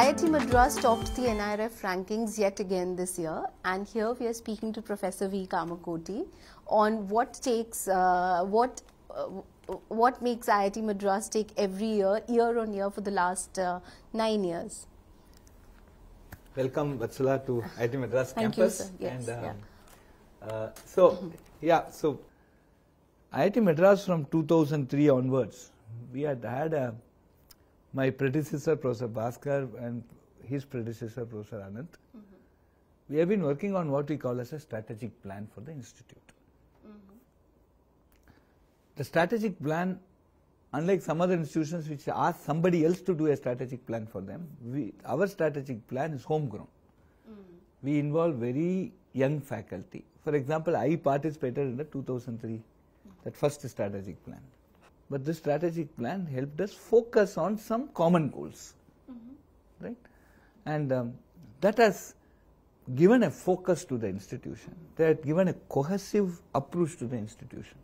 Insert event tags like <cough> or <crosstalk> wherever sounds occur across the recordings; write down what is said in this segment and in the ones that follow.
IIT Madras topped the NIRF rankings yet again this year, and here we are speaking to Professor V. Kamakoti on what takes uh, what uh, what makes IIT Madras take every year, year on year, for the last uh, nine years. Welcome, Vatsala, to IIT Madras Thank you, campus. sir. Yes, and, um, yeah. uh, so, yeah, so IIT Madras from 2003 onwards, we had had a, my predecessor, Professor Bhaskar, and his predecessor, Professor Ananth. We have been working on what we call as a strategic plan for the institute. The strategic plan, unlike some other institutions which ask somebody else to do a strategic plan for them, we, our strategic plan is homegrown. We involve very young faculty. For example, I participated in the 2003, that first strategic plan. But this strategic plan helped us focus on some common goals, right? And um, that has given a focus to the institution. They had given a cohesive approach to the institution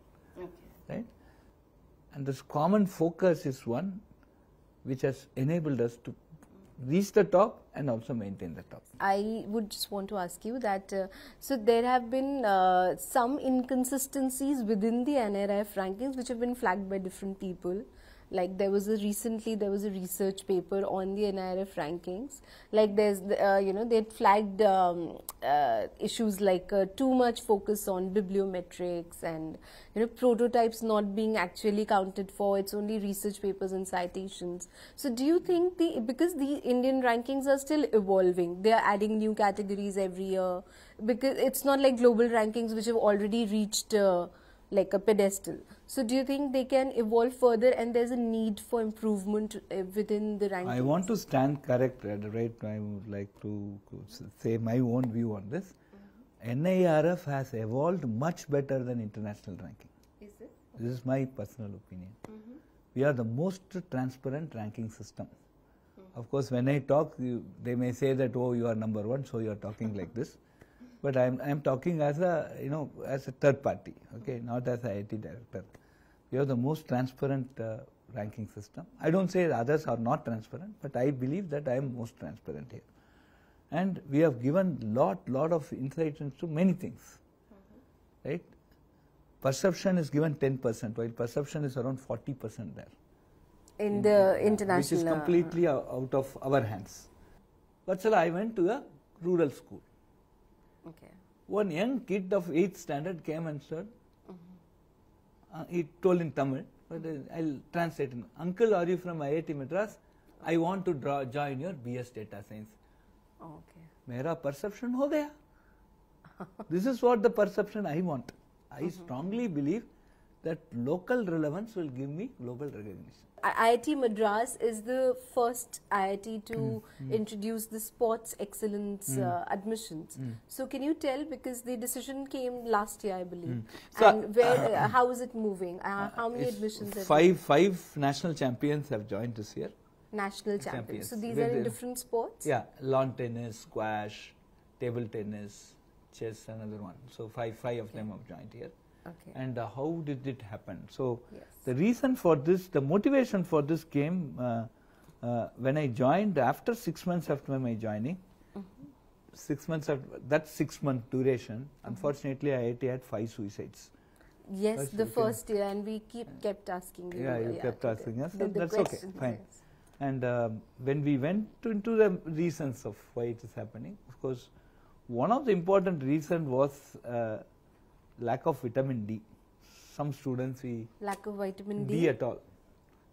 right? And this common focus is one which has enabled us to reach the top and also maintain the top. I would just want to ask you that uh, so there have been uh, some inconsistencies within the NIRF rankings which have been flagged by different people. Like there was a recently there was a research paper on the NIRF rankings. Like there's the, uh, you know they flagged um, uh, issues like uh, too much focus on bibliometrics and you know prototypes not being actually counted for. It's only research papers and citations. So do you think the because the Indian rankings are still evolving, they are adding new categories every year because it's not like global rankings which have already reached. Like a pedestal. So, do you think they can evolve further and there's a need for improvement uh, within the rankings? I want to stand correct, at the right? I would like to say my own view on this. Mm-hmm. NIRF has evolved much better than international ranking. Is it? This is my personal opinion. Mm-hmm. We are the most transparent ranking system. Mm-hmm. Of course, when I talk, you, they may say that, oh, you are number one, so you are talking like this. <laughs> But I'm, I'm talking as a, you know, as a third party, okay, not as a IIT director. We are the most transparent uh, ranking system. I don't say others are not transparent, but I believe that I am most transparent here. And we have given lot, lot of insights into many things, right? Perception is given 10%, while perception is around 40% there. In the Which international. is uh, completely o- out of our hands. Vatsala, I went to a rural school. okay. One young kid of 8th standard came and said, uh, he told in Tamil, but uh, I'll translate in, Uncle, are you from IIT Madras? I want to draw, join your BS Data Science. Okay. मेरा perception हो गया. <laughs> this is what the perception I want. I strongly believe that local relevance will give me global recognition. IIT Madras is the first IIT to hmm. Hmm. introduce the sports excellence hmm. uh, admissions. So, can you tell because the decision came last year, I believe, So, and where uh, uh, how is it moving? Uh, uh how many admissions? Five, five national champions have joined this year. national champions. champions. So these With are in different sports. Yeah, lawn tennis, squash, table tennis, chess, another one. So five, five of them have joined here. Okay. And uh, how did it happen? So Yes. the reason for this, the motivation for this came uh, uh, when I joined after six months after my joining. Six months after that six month duration. Unfortunately, IIT had five suicides. Yes, First the we can- first year, and we keep kept asking you. Yeah, you uh, kept asking us, the- the that's okay, fine. yes. And um, when we went to, into the reasons of why it is happening, of course, one of the important reason was uh, lack of vitamin D. Some students we Lack of vitamin D, D. at all.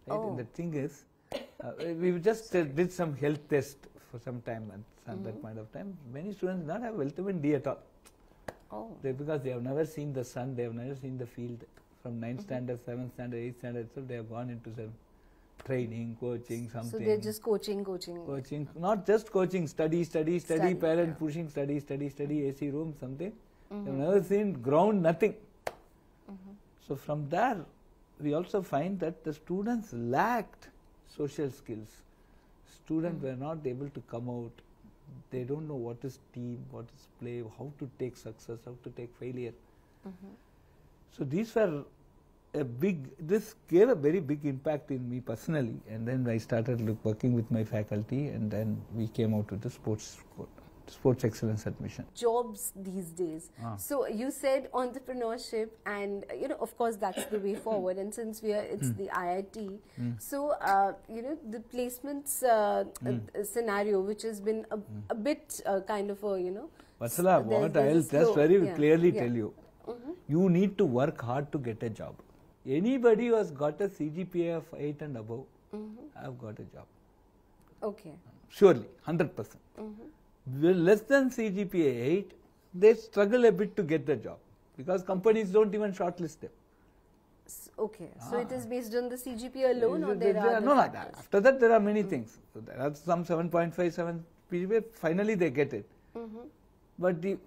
Right? Oh. And the thing is, uh, we just uh, did some health test for some time at at Mm-hmm. that point of time. Many students not have vitamin D at all. Oh. They, because they have never seen the sun, they have never seen the field. From 9th Mm-hmm. standard, 7th standard, 8th standard, so they have gone into some training, coaching, something. So they're just coaching, coaching. coaching, not just coaching, study, study, study, Study, parent yeah. pushing, study, study, study, AC room, something. They've Mhm. never seen ground, nothing. Mhm. So from there, we also find that the students lacked social skills. Students Mm. were not able to come out. They don't know what is team, what is play, how to take success, how to take failure. Mhm. So these were a big, this gave a very big impact in me personally. And then I started look, working with my faculty, and then we came out with the sports sports excellence admission. Jobs these days. Ah. So you said entrepreneurship, and you know, of course, that's the way forward. And since we are, it's Hmm. the IIT, so uh, you know, the placements uh, Hmm. uh, scenario, which has been a, a bit uh, kind of a, you know, Vatsala, what I'll just very yeah, clearly yeah. tell you, you need to work hard to get a job. Anybody who has got a CGPA of 8 and above I've got a job. Okay. Surely, 100%. With less than CGPA 8, they struggle a bit to get the job because companies don't even shortlist them. S- Okay. So it is based on the CGPA alone, or There- there there are no, no, factors? after that there are many mm-hmm. things. So there are some 7.57 CGPA, finally they get it. Mm-hmm. But the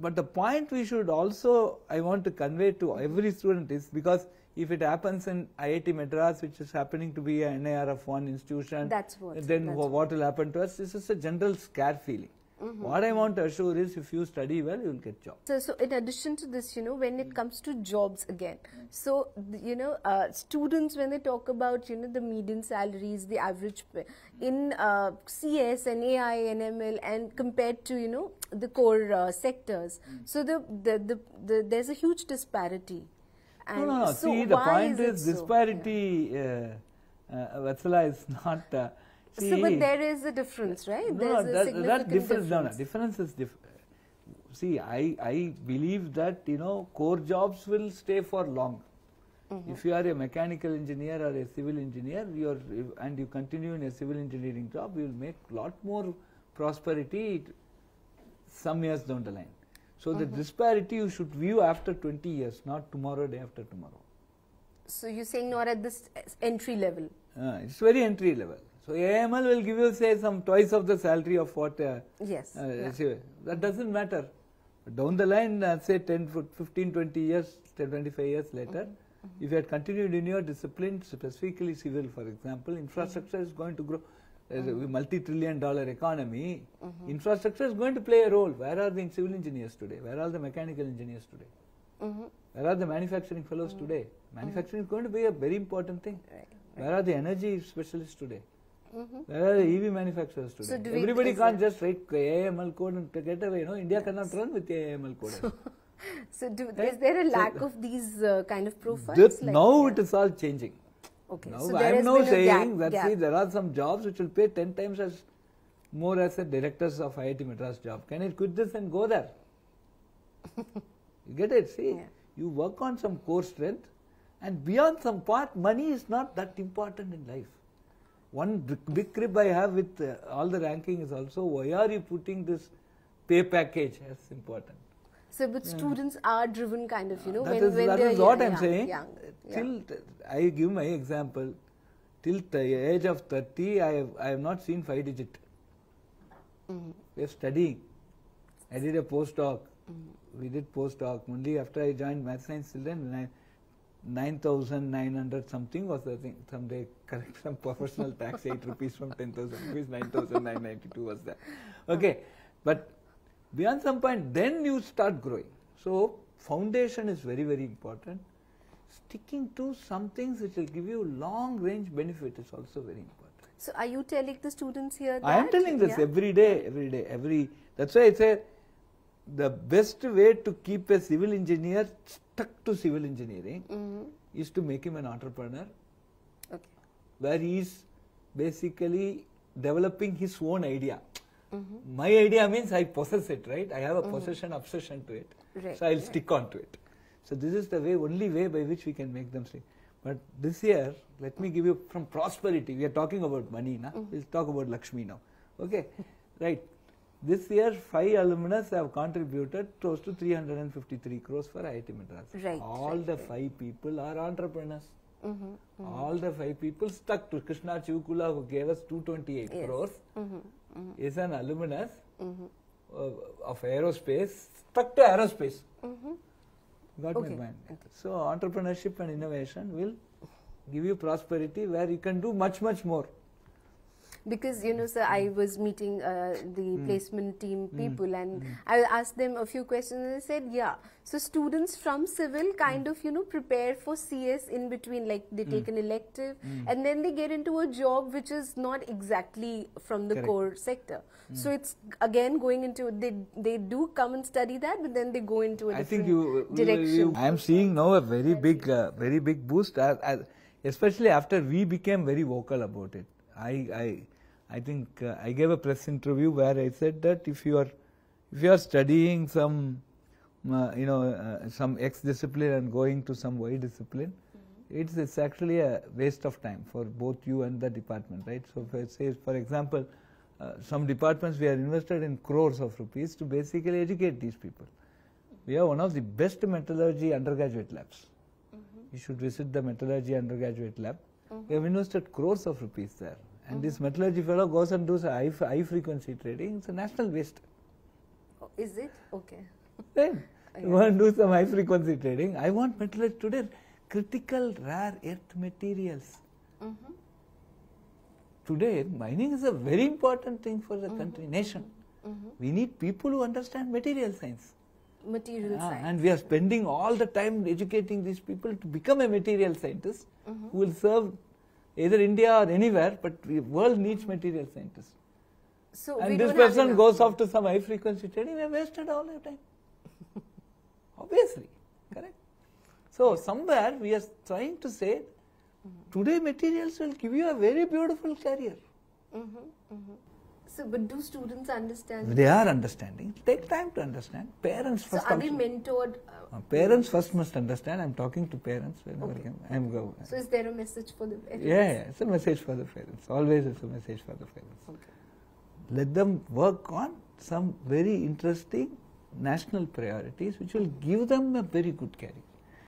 but the point we should also I want to convey to every student is because if it happens in IIT Madras, which is happening to be an NIRF one institution, That's what- then that's wha- what will happen to us? This is a general scare feeling. What I want to assure is, if you study well, you will get job. So, so in addition to this, you know, when it comes to jobs again, so you know, uh, students when they talk about you know the median salaries, the average pay, in uh, CS and AI and ML, and compared to you know the core uh, sectors, so the, the, the, the there's a huge disparity. No, no, no. so See, the why point is, so? disparity, uh, uh, Vatsala, is <laughs> not. Uh, So, see, but there is a difference, right? no, There's no, a that, that significant difference, no, no, difference. difference is different. See, I, I believe that, you know, core jobs will stay for long. Mm-hmm. If you are a mechanical engineer or a civil engineer, you're, and you continue in a civil engineering job, you will make a lot more prosperity some years down the line. So the Mm-hmm. disparity you should view after 20 years, not tomorrow, day after tomorrow. So you're saying not at this entry level. Uh, it's very entry level. So AML will give you say some twice of the salary of what uh, Yes. uh, yeah. say, that doesn't matter. But down the line, uh, say 10, fo- 15, 20 years, 10, 25 years later, Mm-hmm. if you had continued in your discipline, specifically civil, for example, infrastructure is going to grow. As a Mm-hmm. multi-trillion dollar economy, infrastructure is going to play a role. Where are the civil engineers today? Where are the mechanical engineers today? Mhm. Where are the manufacturing fellows today? Manufacturing is going to be a very important thing. Right. Where are the energy specialists today? Where are the EV manufacturers today? So Everybody can't just write AML code and get away. No, India cannot run with AML code. <laughs> So, do, is there a So- lack of these uh, kind of profiles? Like- now yeah. it is all changing. Okay, Now so there I am now saying gap, that gap. see there are some jobs which will pay ten times as more as a directors of IIT Madras job. Can I quit this and go there? you get it? See, Yeah. you work on some core strength, and beyond some part, money is not that important in life. One big, crib I have with uh, all the ranking is also why are you putting this pay package as important? So, but students are driven kind of, you know, That when, is, when that they're is what young, I'm saying. young, yeah. Till I give my example, till the age of 30, I have, I have not seen five digit. Mhm. We are studying. I did a postdoc. We did postdoc. Only after I joined MatScience Chennai, nine- 9,900 something was the thing. Someday <laughs> correct some professional tax 8 rupees from 10,000 rupees, 9,992 was there. Okay. But beyond some point, then you start growing. So foundation is very, very important. Sticking to some things which will give you long range benefit is also very important. So, are you telling the students here that? I am telling this yeah? every day, every day, every. That's why I say the best way to keep a civil engineer stuck to civil engineering Mhm. is to make him an entrepreneur, Okay. where he is basically developing his own idea. Mhm. My idea means I possess it, right? I have a possession obsession to it, Right, so I'll right. stick on to it. So this is the way, only way by which we can make them stick. But this year, let me give you from prosperity. We are talking about money now. Mm-hmm. We'll talk about Lakshmi now. Okay, <laughs> right. This year, five alumnus have contributed close to 353 crores for IIT Madras. Right, All right, the right. five people are entrepreneurs. Mhm. All the five people stuck to Krishna Chivukula, who gave us 228 Yes. crores, Mhm. Mhm. is an alumnus Mhm. uh, of aerospace, stuck to aerospace. Got Okay, my point. So entrepreneurship and innovation will give you prosperity where you can do much, much more. Because you know, sir, I was meeting uh, the placement team people, and I asked them a few questions, and they said, yeah. So students from civil kind of you know prepare for CS in between, like they take an elective, and then they get into a job which is not exactly from the Correct. core sector. So it's again going into they they do come and study that, but then they go into a I different think you, direction. I am seeing now a very big, uh, very big boost, uh, uh, especially after we became very vocal about it. I, I, I think uh, I gave a press interview where I said that if you are, if you are studying some, uh, you know, uh, some X discipline and going to some Y discipline, it's it's actually a waste of time for both you and the department, right? So, if I say, for example, uh, some departments we are invested in crores of rupees to basically educate these people. We have one of the best metallurgy undergraduate labs. You should visit the metallurgy undergraduate lab. We have invested crores of rupees there. And this metallurgy fellow goes and does high, high frequency trading. It's a national waste. Oh, is it okay? Then <laughs> you want to do some high frequency trading. I want metallurgy today. Critical rare earth materials. Mm-hmm. Today, mining is a very important thing for the country, nation. We need people who understand material science. Material Ah, science. and we are spending all the time educating these people to become a material scientist Mm-hmm. who will serve either India or anywhere, but the world needs material scientists. So and this person goes off to some high frequency trading, we have wasted all our time. <laughs> Obviously, correct? So, somewhere we are trying to say Mm-hmm. today materials will give you a very beautiful career. So, but do students understand? They are understanding. Take time to understand. Parents first. So, are they mentored? uh, Uh, parents first must understand. I'm talking to parents whenever Okay. I am go. So, is there a message for the parents? Yeah, yeah, it's a message for the parents. Always it's a message for the parents. Okay. Let them work on some very interesting national priorities which will give them a very good career.